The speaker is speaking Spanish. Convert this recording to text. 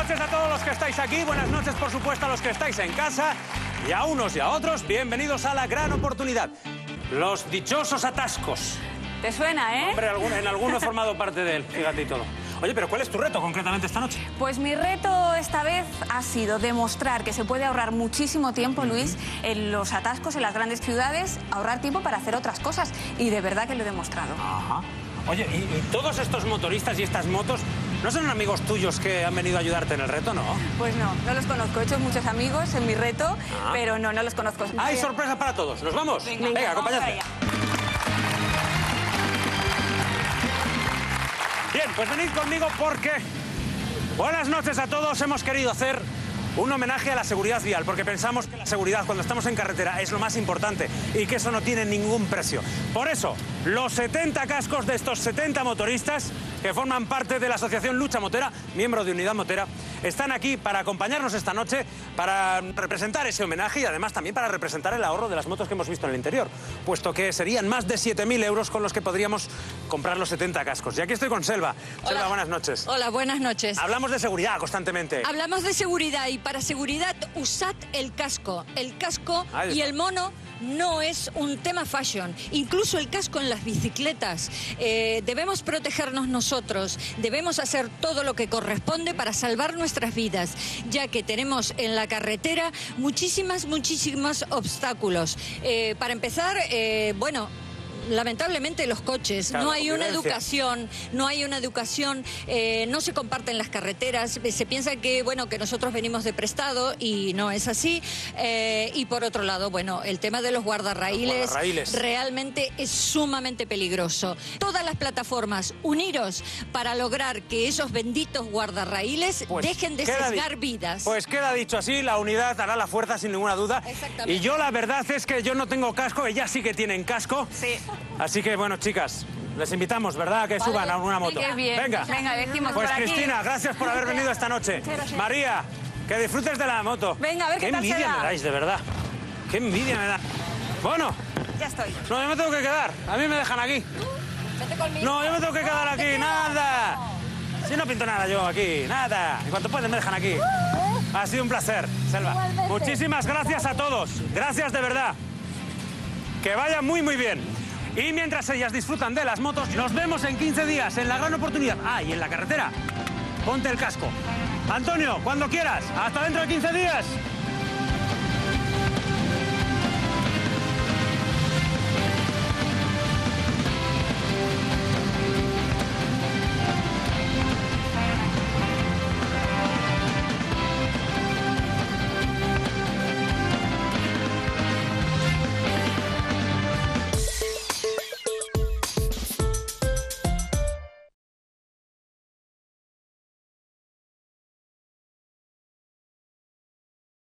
Buenas noches a todos los que estáis aquí, buenas noches por supuesto a los que estáis en casa y a unos y a otros, bienvenidos a la gran oportunidad, los dichosos atascos. ¿Te suena, eh? Hombre, en alguno he formado parte de él, fíjate y todo. Oye, pero ¿cuál es tu reto concretamente esta noche? Pues mi reto esta vez ha sido demostrar que se puede ahorrar muchísimo tiempo, Luis, en los atascos en las grandes ciudades, ahorrar tiempo para hacer otras cosas. Y de verdad que lo he demostrado. Ajá. Oye, ¿y, y todos estos motoristas y estas motos no son amigos tuyos que han venido a ayudarte en el reto, no? Pues no, no los conozco. He hecho muchos amigos en mi reto, Ah. pero no, no los conozco. Hay sorpresa para todos. ¿Nos vamos? Venga, Venga, acompañadme. Bien, pues venid conmigo porque... Buenas noches a todos. Hemos querido hacer un homenaje a la seguridad vial, porque pensamos que la seguridad cuando estamos en carretera es lo más importante y que eso no tiene ningún precio. Por eso, los 70 cascos de estos 70 motoristas que forman parte de la Asociación Lucha Motera, miembro de Unidad Motera, están aquí para acompañarnos esta noche, para representar ese homenaje y además también para representar el ahorro de las motos que hemos visto en el interior, puesto que serían más de 7.000 euros con los que podríamos comprar los 70 cascos. Y aquí estoy con Selva. Selva, buenas noches. Hola, buenas noches. Hablamos de seguridad constantemente. Hablamos de seguridad y para seguridad usad el casco. El casco y el mono no es un tema fashion. Incluso el casco en las bicicletas. Eh, debemos protegernos nosotros. Debemos hacer todo lo que corresponde para salvar nuestras vidas, ya que tenemos en la carretera muchísimas, muchísimos obstáculos. Eh, para empezar, eh, bueno. Lamentablemente los coches, Claro, no hay una educación no hay una educación, eh, no se comparten las carreteras, se piensa que, bueno, que nosotros venimos de prestado y no es así. Eh, y por otro lado, bueno, el tema de los guardarraíles, Los guardarraíles. realmente es sumamente peligroso. Todas las plataformas, uniros para lograr que esos benditos guardarraíles Pues dejen de sesgar vidas. Pues queda dicho así, la unidad hará la fuerza sin ninguna duda. Exactamente. Y yo la verdad es que yo no tengo casco, ellas sí que tienen casco. Sí. Así que bueno, chicas, les invitamos, ¿verdad? A que suban a una moto. Qué bien. Venga. Venga, decimos Pues por aquí. Cristina, gracias por haber venido esta noche. María, que disfrutes de la moto. Venga, a ver qué tal envidia me dais, de verdad. Qué envidia me da. Bueno, Ya estoy. no, yo me tengo que quedar. A mí me dejan aquí. No, yo me tengo que quedar aquí, nada. Si no pinto nada yo aquí, nada. En cuanto pueden me dejan aquí. Ha sido un placer, Selva. Muchísimas gracias a todos. Gracias de verdad. Que vaya muy, muy bien. Y mientras ellas disfrutan de las motos, nos vemos en 15 días en la gran oportunidad. Ah, y en la carretera. Ponte el casco. Antonio, cuando quieras. Hasta dentro de 15 días.